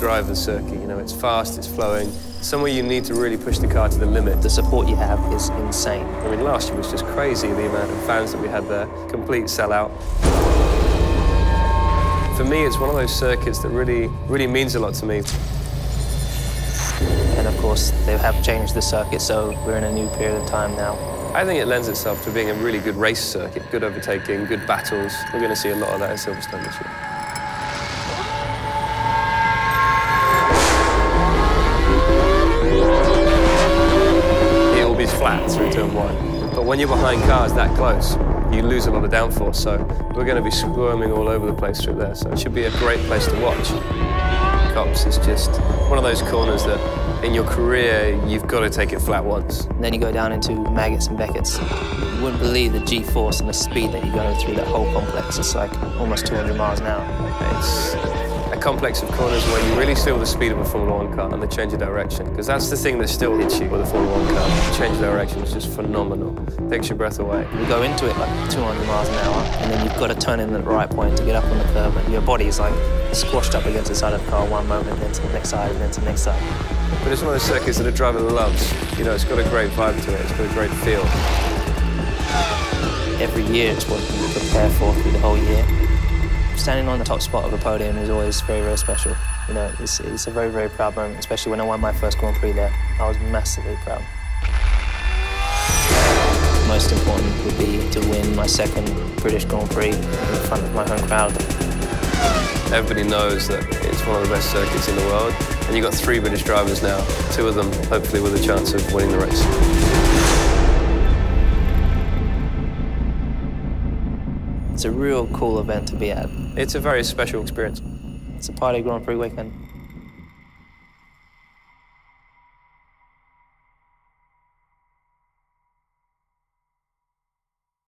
driver's circuit. You know, it's fast, it's flowing. Somewhere you need to really push the car to the limit. The support you have is insane. I mean, last year was just crazy, the amount of fans that we had there. Complete sellout. For me, it's one of those circuits that really, really means a lot to me. And of course, they have changed the circuit, so we're in a new period of time now. I think it lends itself to being a really good race circuit, good overtaking, good battles. We're going to see a lot of that at Silverstone this year. It will be flat through turn one. But when you're behind cars that close, you lose a lot of downforce. So we're going to be squirming all over the place through there. So it should be a great place to watch. Copse is just one of those corners that in your career, you've got to take it flat once. And then you go down into Maggotts and Becketts. You wouldn't believe the G-force and the speed that you're going through that whole complex. It's like almost 200 miles an hour. It's complex of corners where you really feel the speed of a Formula One car and the change of direction. Because that's the thing that still hits you with a Formula One car. The change of direction is just phenomenal. Takes your breath away. You go into it like 200 miles an hour, and then you've got to turn in at the right point to get up on the curb, and your body is like squashed up against the side of the car one moment, then to the next side, and then to the next side. But it's one of those circuits that a driver loves. You know, it's got a great vibe to it. It's got a great feel. Every year it's what you prepare for through the whole year. Standing on the top spot of a podium is always very, very special. You know, it's, it's a very, very proud moment, especially when I won my first Grand Prix there. I was massively proud. Most important would be to win my second British Grand Prix in front of my home crowd. Everybody knows that it's one of the best circuits in the world. And you've got three British drivers now, two of them hopefully with a chance of winning the race. It's a real cool event to be at. It's a very special experience. It's a party Grand Prix weekend.